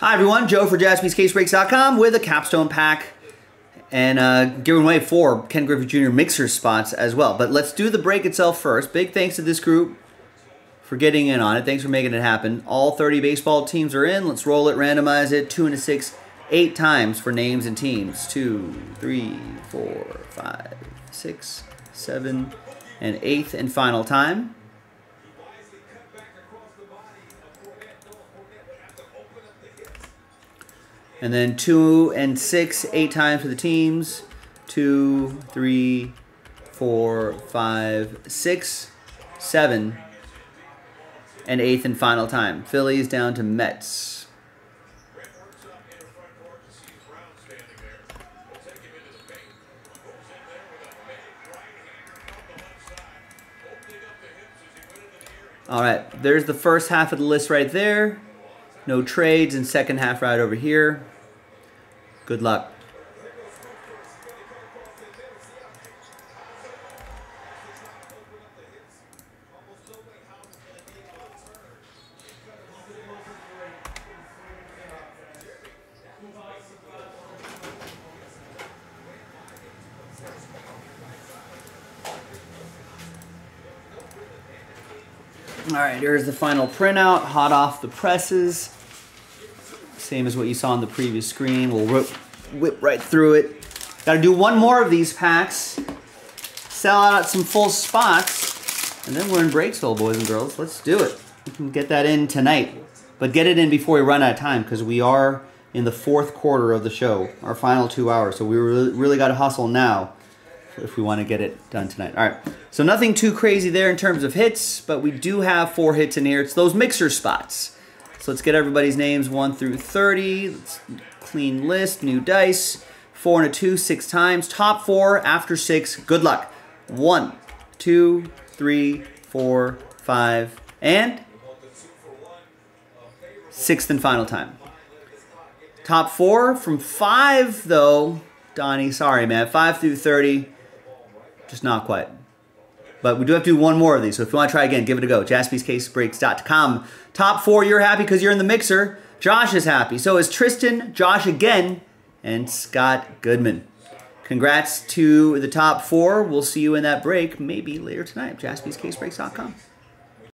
Hi everyone, Joe for jaspyscasebreaks.com with a capstone pack and uh, giving away four Ken Griffey Jr. mixer spots as well. But let's do the break itself first. Big thanks to this group for getting in on it. Thanks for making it happen. All 30 baseball teams are in. Let's roll it, randomize it. Two and a six, eight times for names and teams. Two, three, four, five, six, seven, and eighth and final time. And then two and six, eight times for the teams. Two, three, four, five, six, seven, and eighth and final time. Phillies down to Mets. All right, there's the first half of the list right there. No trades and second half right over here. Good luck. All right, here's the final printout, hot off the presses. Same as what you saw on the previous screen. We'll whip, whip right through it. Got to do one more of these packs. Sell out some full spots. And then we're in Breaksville, boys and girls. Let's do it. We can get that in tonight. But get it in before we run out of time because we are in the fourth quarter of the show, our final two hours. So we really, really got to hustle now if we want to get it done tonight. All right. So nothing too crazy there in terms of hits, but we do have four hits in here. It's those mixer spots. So let's get everybody's names 1 through 30. Let's clean list, new dice. 4 and a 2, 6 times. Top 4 after 6. Good luck. 1, 2, 3, 4, 5, and sixth and final time. Top 4 from 5, though. Donnie, sorry, man. 5 through 30, just not quite. But we do have to do one more of these. So if you want to try again, give it a go. JaspysCaseBreaks.com. Top four, you're happy because you're in the mixer. Josh is happy. So is Tristan, Josh again, and Scott Goodman. Congrats to the top four. We'll see you in that break maybe later tonight. JaspysCaseBreaks.com.